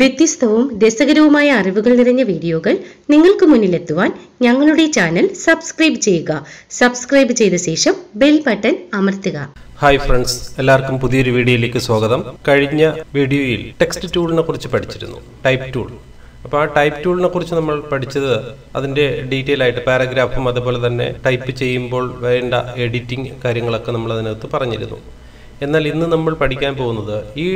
വ്യത്യസ്തവും രസകരവുമായ അറിവുകൾ നിറഞ്ഞ വീഡിയോകൾ നിങ്ങൾക്ക് മുന്നിലെത്തുവാൻ ഞങ്ങളുടെ ചാനൽ സബ്സ്ക്രൈബ് ചെയ്യുക. സബ്സ്ക്രൈബ് ചെയ്ത ശേഷം ബെൽ ബട്ടൺ അമർത്തുക. ഹായ് ഫ്രണ്ട്സ് എല്ലാവർക്കും പുതിയൊരു വീഡിയോയിലേക്ക് സ്വാഗതം. കഴിഞ്ഞ വീഡിയോയിൽ ടെക്സ്റ്റ് ടൂളിനെ കുറിച്ച് പഠിച്ചിരുന്നു ടൈപ്പ് ടൂൾ. അപ്പോൾ ആ ടൈപ്പ് ടൂളിനെ കുറിച്ച് നമ്മൾ പഠിച്ചത് അതിന്റെ ഡീറ്റെയിൽ ആയിട്ട് പാരഗ്രാഫും അതുപോലെ തന്നെ ടൈപ്പ് ചെയ്യുമ്പോൾ വേണ്ട എഡിറ്റിംഗ് കാര്യങ്ങളൊക്കെ നമ്മൾ അതിനകത്ത് പറഞ്ഞിരുന്നു. എന്നാൽ ഇന്ന് നമ്മൾ പഠിക്കാൻ പോകുന്നത് ഈ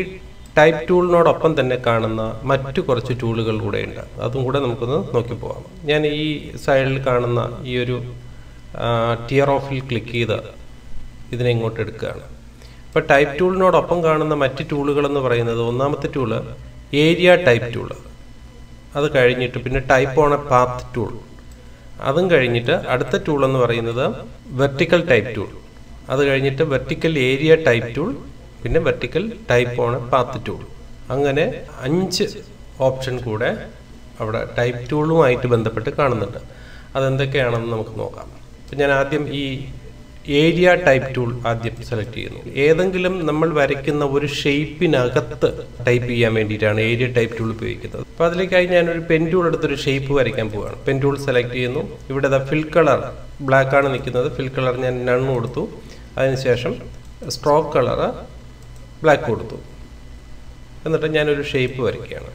ടൈപ്പ് ടൂളിനോടൊപ്പം തന്നെ കാണുന്ന മറ്റു കുറച്ച് ടൂളുകൾ കൂടെയുണ്ട്. അതും കൂടെ നമുക്കൊന്ന് നോക്കി പോകാം ഞാൻ ഈ സൈഡിൽ കാണുന്ന ഈ ഒരു ടിയർ ഓഫിൽ ക്ലിക്ക് ചെയ്ത് ഇതിനെ ഇങ്ങോട്ട് എടുക്കുകയാണ്. ഇപ്പോൾ ടൈപ്പ് ടൂളിനോടൊപ്പം കാണുന്ന മറ്റ് ടൂളുകൾ എന്ന് പറയുന്നത് ഒന്നാമത്തെ ടൂൾ ഏരിയ ടൈപ്പ് ടൂൾ. അത് കഴിഞ്ഞിട്ട് പിന്നെ type on a path tool. അതും കഴിഞ്ഞിട്ട് അടുത്ത ടൂൾ എന്ന് പറയുന്നത് വെർട്ടിക്കൽ ടൈപ്പ് ടൂൾ. അത് കഴിഞ്ഞിട്ട് വെർട്ടിക്കൽ ഏരിയ ടൈപ്പ് ടൂൾ. പിന്നെ vertical type on path tool അങ്ങനെ അഞ്ച് ഓപ്ഷൻ കൂടെ അവിടെ ടൈപ്പ് ടൂളുമായിട്ട് ബന്ധപ്പെട്ട് കാണുന്നുണ്ട്. അതെന്തൊക്കെയാണെന്ന് നമുക്ക് നോക്കാം. അപ്പം ഞാൻ ആദ്യം ഈ ഏരിയ ടൈപ്പ് ടൂൾ ആദ്യം സെലക്ട് ചെയ്യുന്നു. ഏതെങ്കിലും നമ്മൾ വരയ്ക്കുന്ന ഒരു ഷേപ്പിനകത്ത് ടൈപ്പ് ചെയ്യാൻ വേണ്ടിയിട്ടാണ് ഏരിയ ടൈപ്പ് ടൂൾ ഉപയോഗിക്കുന്നത്. അപ്പോൾ അതിലേക്കായി ഞാനൊരു പെൻ ടൂൾ എടുത്തൊരു ഷേപ്പ് വരയ്ക്കാൻ പോവുകയാണ് പെൻ ടൂൾ സെലക്ട് ചെയ്യുന്നു. ഇവിടെ ഫിൽ കളർ ബ്ലാക്ക് ആണ് നിൽക്കുന്നത്. ഫിൽ കളർ ഞാൻ നൺ കൊടുത്തു. അതിനുശേഷം സ്ട്രോക്ക് കളർ ബ്ലാക്ക് കൊടുത്തു. എന്നിട്ട് ഞാനൊരു ഷേപ്പ് വരയ്ക്കുകയാണ്.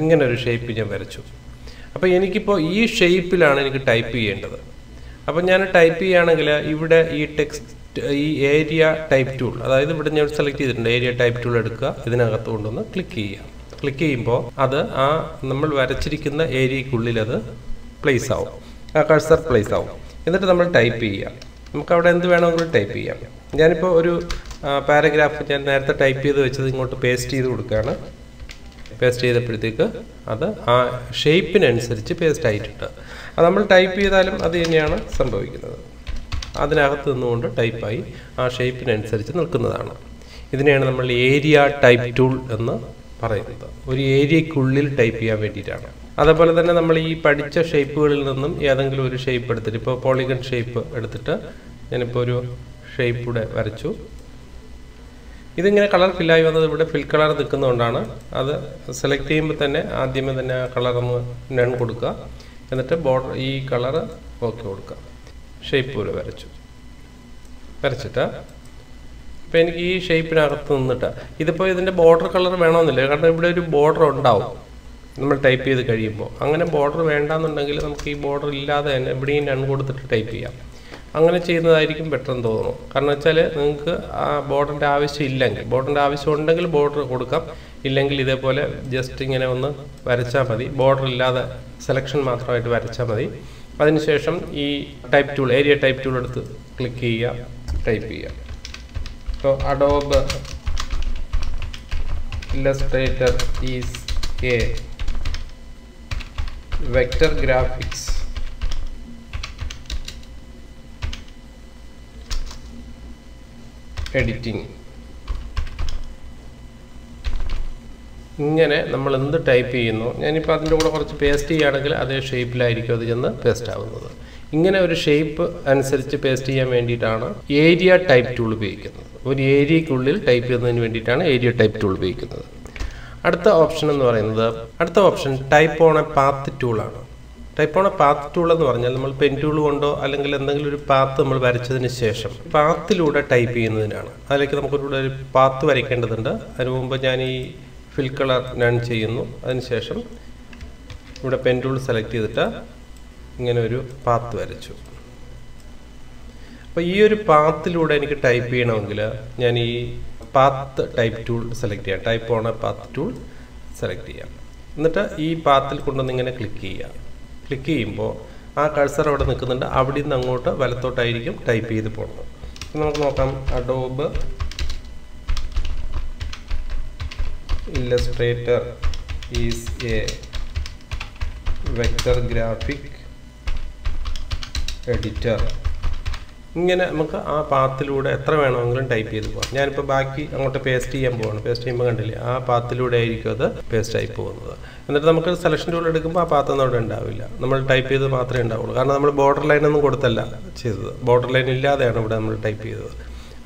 ഇങ്ങനെ ഒരു ഷേപ്പ് ഞാൻ വരച്ചു. അപ്പോൾ എനിക്കിപ്പോൾ ഈ ഷേപ്പിലാണ് എനിക്ക് ടൈപ്പ് ചെയ്യേണ്ടത്. അപ്പോൾ ഞാൻ ടൈപ്പ് ചെയ്യുകയാണെങ്കിൽ ഇവിടെ ഈ ടെക്സ്റ്റ് ഈ ഏരിയ ടൈപ്പ് ടൂൾ അതായത് ഇവിടെ ഞാൻ സെലക്ട് ചെയ്തിട്ടുണ്ട് ഏരിയ ടൈപ്പ് ടൂൾ എടുക്കുക ഇതിനകത്ത് കൊണ്ടുവന്ന് ക്ലിക്ക് ചെയ്യുക. ക്ലിക്ക് ചെയ്യുമ്പോൾ അത് ആ നമ്മൾ വരച്ചിരിക്കുന്ന ഏരിയക്കുള്ളിൽ അത് പ്ലേസ് ആവും. കഴ്സർ പ്ലേസ് ആവും. എന്നിട്ട് നമ്മൾ ടൈപ്പ് ചെയ്യുക. നമുക്ക് അവിടെ എന്ത് വേണമെങ്കിലും ടൈപ്പ് ചെയ്യാം. ഞാനിപ്പോൾ ഒരു പാരഗ്രാഫ് ഞാൻ നേരത്തെ ടൈപ്പ് ചെയ്ത് വെച്ചത് ഇങ്ങോട്ട് പേസ്റ്റ് ചെയ്ത് കൊടുക്കുകയാണ്. പേസ്റ്റ് ചെയ്തപ്പോഴത്തേക്ക് അത് ആ ഷേപ്പിനനുസരിച്ച് പേസ്റ്റ് ആയിട്ടുണ്ട്. അത് നമ്മൾ ടൈപ്പ് ചെയ്താലും അത് തന്നെയാണ് സംഭവിക്കുന്നത്. അതിനകത്ത് നിന്നുകൊണ്ട് ടൈപ്പായി ആ ഷേപ്പിനനുസരിച്ച് നിൽക്കുന്നതാണ്. ഇതിനെയാണ് നമ്മൾ ഏരിയ ടൈപ്പ് ടൂൾ എന്ന് പറയുന്നത് ഒരു ഏരിയക്കുള്ളിൽ ടൈപ്പ് ചെയ്യാൻ വേണ്ടിയിട്ടാണ്. അതേപോലെ തന്നെ നമ്മൾ ഈ പഠിച്ച ഷേപ്പുകളിൽ നിന്നും ഏതെങ്കിലും ഒരു ഷേപ്പ് എടുത്തിട്ട് ഇപ്പോൾ പോളിഗൺ ഷേപ്പ് എടുത്തിട്ട് ഞാനിപ്പോൾ ഒരു ഷേപ്പ് കൂടെ വരച്ചു. ഇതിങ്ങനെ കളർ ഫില്ലായി വന്നത് ഇവിടെ ഫിൽ കളർ നിൽക്കുന്നതുകൊണ്ടാണ്. അത് സെലക്ട് ചെയ്യുമ്പോൾ തന്നെ ആദ്യമേ തന്നെ ആ കളർ ഒന്ന് നൺ കൊടുക്കുക. എന്നിട്ട് ബോർഡർ ഈ കളർ ഓക്കെ കൊടുക്കുക. ഷേപ്പ് പോലെ വരച്ചു. വരച്ചിട്ട് ഇപ്പം എനിക്ക് ഈ ഷേപ്പിനകത്ത് നിന്നിട്ട് ഇതിപ്പോൾ ഇതിന്റെ ബോർഡർ കളർ വേണമെന്നില്ല. കാരണം ഇവിടെ ഒരു ബോർഡർ ഉണ്ടാവും. നമ്മൾ ടൈപ്പ് ചെയ്ത് കഴിയുമ്പോൾ അങ്ങനെ ബോർഡർ വേണ്ടാന്നുണ്ടെങ്കിൽ നമുക്ക് ഈ ബോർഡർ ഇല്ലാതെ തന്നെ എവിടെയും രണ്ട് കൊടുത്തിട്ട് ടൈപ്പ് ചെയ്യാം. അങ്ങനെ ചെയ്യുന്നതായിരിക്കും ബെറ്റർ എന്ന് തോന്നുന്നു. കാരണം വെച്ചാൽ നിങ്ങൾക്ക് ആ ബോർഡറിന്റെ ആവശ്യം ഇല്ലെങ്കിൽ ബോർഡറിന്റെ ആവശ്യം ഉണ്ടെങ്കിൽ ബോർഡർ കൊടുക്കാം. ഇല്ലെങ്കിൽ ഇതേപോലെ ജസ്റ്റ് ഇങ്ങനെ ഒന്ന് വരച്ചാൽ മതി. ബോർഡർ ഇല്ലാതെ സെലക്ഷൻ മാത്രമായിട്ട് വരച്ചാൽ മതി. അതിനുശേഷം ഈ type tool area type tool എടുത്ത് ക്ലിക്ക് ചെയ്യുക ടൈപ്പ് ചെയ്യുക. ഇപ്പോൾ Adobe Illustrator is a vector graphics. Editing ഇങ്ങനെ നമ്മൾ എന്ത് ടൈപ്പ് ചെയ്യുന്നു? ഞാനിപ്പോൾ അതിന്റെ കൂടെ കുറച്ച് പേസ്റ്റ് ചെയ്യുകയാണെങ്കിൽ അതേ ഷേപ്പിലായിരിക്കും അത് ചെന്ന് പേസ്റ്റ് ആവുന്നത്. ഇങ്ങനെ ഒരു ഷേപ്പ് അനുസരിച്ച് പേസ്റ്റ് ചെയ്യാൻ വേണ്ടിയിട്ടാണ് ഏരിയ ടൈപ്പ് ടൂൾ ഉപയോഗിക്കുന്നത്. ഒരു ഏരിയക്കുള്ളിൽ ടൈപ്പ് ചെയ്യുന്നതിന് വേണ്ടിയിട്ടാണ് ഏരിയ ടൈപ്പ് ടൂൾ ഉപയോഗിക്കുന്നത്. അടുത്ത ഓപ്ഷൻ എന്ന് പറയുന്നത് അടുത്ത option type on a path ടൂളാണ് type on a path tool എന്ന് പറഞ്ഞാൽ നമ്മൾ പെൻ ടൂൾ കൊണ്ടോ അല്ലെങ്കിൽ എന്തെങ്കിലും ഒരു പാത്ത് നമ്മൾ വരച്ചതിന് ശേഷം പാത്തിലൂടെ ടൈപ്പ് ചെയ്യുന്നതിനാണ്. അതിലേക്ക് നമുക്കൊരു ഒരു പാത്ത് വരയ്ക്കേണ്ടതുണ്ട്. അതിന് മുമ്പ് ഞാൻ ഈ ഫിൽ കളർ നൺ ചെയ്യുന്നു. അതിനുശേഷം ഇവിടെ പെൻ ടൂൾ സെലക്ട് ചെയ്തിട്ട് ഇങ്ങനെ ഒരു പാത്ത് വരച്ചു. അപ്പോൾ ഈ ഒരു പാത്തിലൂടെ എനിക്ക് ടൈപ്പ് ചെയ്യണമെങ്കിൽ ഞാൻ ഈ പാത്ത് ടൈപ്പ് ടൂൾ സെലക്ട് ചെയ്യാം. Type on path tool select ചെയ്യാം. എന്നിട്ട് ഈ പാത്തിൽ കൊണ്ടുവന്ന് ഇങ്ങനെ ക്ലിക്ക് ചെയ്യാം ക്ലിക്ക് ചെയ്യുമ്പോൾ ആ കഴ്സർ അവിടെ നിൽക്കുന്നുണ്ട്. അവിടെ നിന്ന് അങ്ങോട്ട് വലത്തോട്ടായിരിക്കും ടൈപ്പ് ചെയ്ത് പോകുന്നത്. നമുക്ക് നോക്കാം. Adobe Illustrator is a vector graphic editor ഇങ്ങനെ നമുക്ക് ആ പാത്തിലൂടെ എത്ര വേണമെങ്കിലും ടൈപ്പ് ചെയ്ത് പോകാം ഞാനിപ്പോൾ ബാക്കി അങ്ങോട്ട് പേസ്റ്റ് ചെയ്യാൻ പോവാണ്. പേസ്റ്റ് ചെയ്യുമ്പോൾ കണ്ടില്ലേ ആ പാത്തിലൂടെ ആയിരിക്കും അത് പേസ്റ്റ് ആയി പോകുന്നത്. എന്നിട്ട് നമുക്ക് സെലക്ഷൻ ടൂൾ എടുക്കുമ്പോൾ ആ പാത്തൊന്നും അവിടെ ഉണ്ടാവില്ല. നമ്മൾ ടൈപ്പ് ചെയ്ത് മാത്രമേ ഉണ്ടാവുള്ളൂ. കാരണം നമ്മൾ ബോർഡർ ലൈൻ ഒന്നും കൊടുത്തല്ല ചെയ്തത്. ബോർഡർ ലൈൻ ഇല്ലാതെയാണ് ഇവിടെ നമ്മൾ ടൈപ്പ് ചെയ്തത്.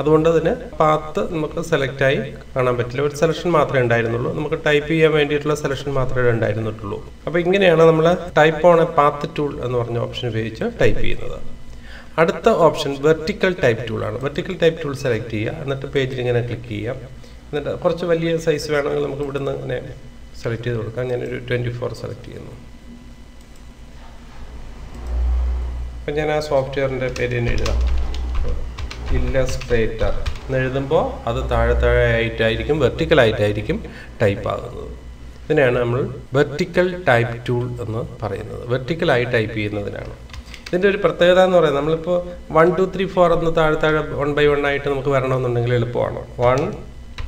അതുകൊണ്ട് തന്നെ പാത്ത് നമുക്ക് സെലക്ട് ആയി കാണാൻ പറ്റില്ല. ഒരു സെലക്ഷൻ മാത്രമേ ഉണ്ടായിരുന്നുള്ളൂ. നമുക്ക് ടൈപ്പ് ചെയ്യാൻ വേണ്ടിയിട്ടുള്ള സെലക്ഷൻ മാത്രമേ ഉണ്ടായിരുന്നിട്ടുള്ളൂ. അപ്പോൾ ഇങ്ങനെയാണ് നമ്മൾ type on a path tool എന്ന് പറഞ്ഞ ഓപ്ഷൻ ഉപയോഗിച്ച് ടൈപ്പ് ചെയ്യുന്നത്. അടുത്ത ഓപ്ഷൻ വെർട്ടിക്കൽ ടൈപ്പ് ടൂൾ ആണ്. വെർട്ടിക്കൽ ടൈപ്പ് ടൂൾ സെലക്ട് ചെയ്യുക. എന്നിട്ട് പേജിൽ ഇങ്ങനെ ക്ലിക്ക് ചെയ്യാം എന്നിട്ട് കുറച്ച് വലിയ സൈസ് വേണമെങ്കിൽ നമുക്ക് ഇവിടുന്ന് ഇങ്ങനെ സെലക്ട് ചെയ്ത് കൊടുക്കാം. ഞാനൊരു ട്വന്റി ഫോർ സെലക്ട് ചെയ്യുന്നു. അപ്പം ഞാൻ ആ സോഫ്റ്റ്വെയറിന്റെ പേര് തന്നെ എഴുതാം. ഇല്ലസ്ട്രേറ്റർ എന്ന് എഴുതുമ്പോൾ അത് താഴെ താഴെ ആയിട്ടായിരിക്കും വെർട്ടിക്കൽ ആയിട്ടായിരിക്കും ടൈപ്പ് ആകുന്നത്. ഇതിനെയാണ് നമ്മൾ വെർട്ടിക്കൽ ടൈപ്പ് ടൂൾ എന്ന് പറയുന്നത്. വെർട്ടിക്കലായി ടൈപ്പ് ചെയ്യുന്നതിനാണ്. ഇതിന്റെ ഒരു പ്രത്യേകത എന്ന് പറയുന്നത് നമ്മളിപ്പോൾ വൺ ടു ത്രീ ഫോർ എന്ന് താഴെ താഴെ വൺ ബൈ വൺ ആയിട്ട് നമുക്ക് വരണമെന്നുണ്ടെങ്കിൽ എളുപ്പമാണ്. One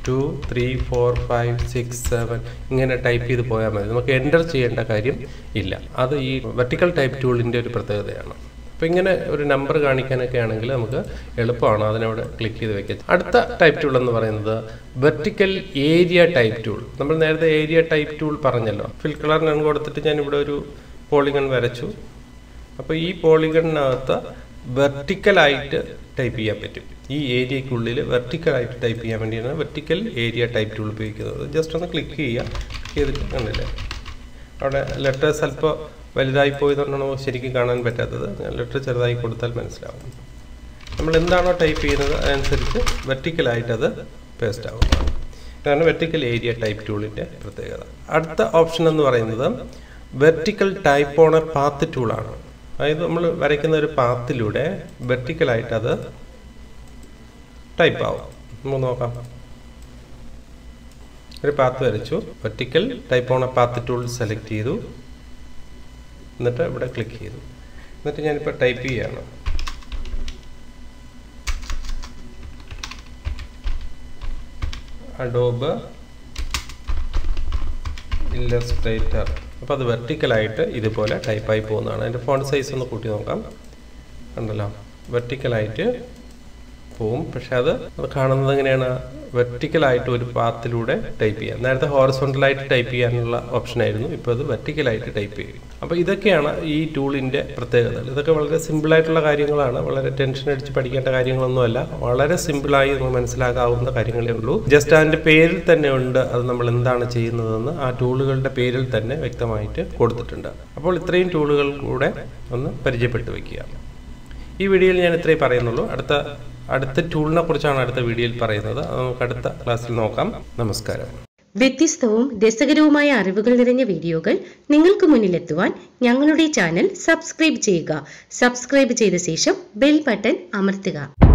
two three four five six seven ഇങ്ങനെ ടൈപ്പ് ചെയ്ത് പോയാൽ മതി. നമുക്ക് എന്റർ ചെയ്യേണ്ട കാര്യം ഇല്ല. അത് ഈ വെർട്ടിക്കൽ ടൈപ്പ് ടൂളിന്റെ ഒരു പ്രത്യേകതയാണ്. അപ്പോൾ ഇങ്ങനെ ഒരു നമ്പർ കാണിക്കാനൊക്കെ ആണെങ്കിൽ നമുക്ക് എളുപ്പമാണ്. അതിനവിടെ ക്ലിക്ക് ചെയ്ത് വെക്കാം. അടുത്ത ടൈപ്പ് ടൂൾ എന്ന് പറയുന്നത് വെർട്ടിക്കൽ ഏരിയ ടൈപ്പ് ടൂൾ നമ്മൾ നേരത്തെ ഏരിയ ടൈപ്പ് ടൂൾ പറഞ്ഞല്ലോ. ഫിൽ കളർ കൊടുത്തിട്ട് ഞാൻ ഇവിടെ ഒരു പോളിഗൺ വരച്ചു. അപ്പോൾ ഈ പോളിഗണിനകത്ത് വെർട്ടിക്കലായിട്ട് ടൈപ്പ് ചെയ്യാൻ പറ്റും. ഈ ഏരിയക്കുള്ളിൽ വെർട്ടിക്കലായിട്ട് ടൈപ്പ് ചെയ്യാൻ വേണ്ടിയാണ് വെർട്ടിക്കൽ ഏരിയ ടൈപ്പ് ടൂൾ ഉപയോഗിക്കുന്നത്. ജസ്റ്റ് ഒന്ന് ക്ലിക്ക് ചെയ്യുക. ചെയ്തിട്ട് കണ്ടില്ലേ? അവിടെ ലെറ്റേഴ്സ് അല്പം വലുതായി പോയതുകൊണ്ടാണ് ശരിക്കും കാണാൻ പറ്റാത്തത്. ലെറ്റർ ചെറുതായി കൊടുത്താൽ മനസ്സിലാവും. നമ്മൾ എന്താണോ ടൈപ്പ് ചെയ്യുന്നത് അതനുസരിച്ച് വെർട്ടിക്കലായിട്ട് അത് പേസ്റ്റ് ആവുന്നതാണ് ഇതാണ് വെർട്ടിക്കൽ ഏരിയ ടൈപ്പ് ടൂളിന്റെ പ്രത്യേകത. അടുത്ത ഓപ്ഷൻ എന്ന് പറയുന്നത് വെർട്ടിക്കൽ ടൈപ്പ് ഓണർ പാത്ത് ടൂളാണ് അതായത് നമ്മൾ വരയ്ക്കുന്ന ഒരു പാത്തിലൂടെ വെർട്ടിക്കലായിട്ട് അത് ടൈപ്പ് ആവും. നമുക്ക് നോക്കാം. ഒരു പാത്ത് വരച്ചു. Vertical type on a path tool select ചെയ്തു. എന്നിട്ട് ഇവിടെ ക്ലിക്ക് ചെയ്തു. എന്നിട്ട് ഞാനിപ്പോൾ ടൈപ്പ് ചെയ്യാണ്. അഡോബ് ഇല്ലസ്ട്രേറ്റർ അപ്പോൾ അത് വെർട്ടിക്കലായിട്ട് ഇതുപോലെ ടൈപ്പായി പോകുന്നതാണ്. അതിന്റെ ഫോണ്ട് സൈസ് ഒന്ന് കൂട്ടി നോക്കാം. കണ്ടല്ലോ? വെർട്ടിക്കലായിട്ട് പോവും. പക്ഷെ അത് അത് കാണുന്നത് എങ്ങനെയാണ്? വെർട്ടിക്കലായിട്ട് ഒരു പാത്തിലൂടെ ടൈപ്പ് ചെയ്യാം. നേരത്തെ ഹോറിസോണ്ടലായിട്ട് ടൈപ്പ് ചെയ്യാനുള്ള ഓപ്ഷൻ ആയിരുന്നു. ഇപ്പോൾ അത് വെർട്ടിക്കലായിട്ട് ടൈപ്പ് ചെയ്യും. അപ്പോൾ ഇതൊക്കെയാണ് ഈ ടൂളിന്റെ പ്രത്യേകതകൾ ഇതൊക്കെ വളരെ സിമ്പിളായിട്ടുള്ള കാര്യങ്ങളാണ്. വളരെ ടെൻഷൻ അടിച്ച് പഠിക്കേണ്ട കാര്യങ്ങളൊന്നുമല്ല. വളരെ സിമ്പിളായി നമുക്ക് മനസ്സിലാക്കാവുന്ന കാര്യങ്ങളേ ഉള്ളൂ. ജസ്റ്റ് അതിന്റെ പേരിൽ തന്നെ ഉണ്ട് അത് നമ്മൾ എന്താണ് ചെയ്യുന്നതെന്ന് ആ ടൂളുകളുടെ പേരിൽ തന്നെ വ്യക്തമായിട്ട് കൊടുത്തിട്ടുണ്ട്. അപ്പോൾ ഇത്രയും ടൂളുകൾ കൂടെ ഒന്ന് പരിചയപ്പെട്ടു വയ്ക്കുക. ഈ വീഡിയോയിൽ ഞാൻ ഇത്രയും പറയുന്നുള്ളൂ. അടുത്ത അടുത്ത ടൂളിനെ കുറിച്ചാണ് അടുത്ത വീഡിയോയിൽ പറയുന്നത്. നമുക്ക് അടുത്ത ക്ലാസ്സിൽ നോക്കാം. നമസ്കാരം. വ്യത്യസ്തവും രസകരവുമായ അറിവുകൾ നിറഞ്ഞ വീഡിയോകൾ നിങ്ങൾക്ക് മുന്നിലെത്തുവാൻ ഞങ്ങളുടെ ചാനൽ സബ്സ്ക്രൈബ് ചെയ്യുക. സബ്സ്ക്രൈബ് ചെയ്ത ശേഷം ബെൽ ബട്ടൺ അമർത്തുക.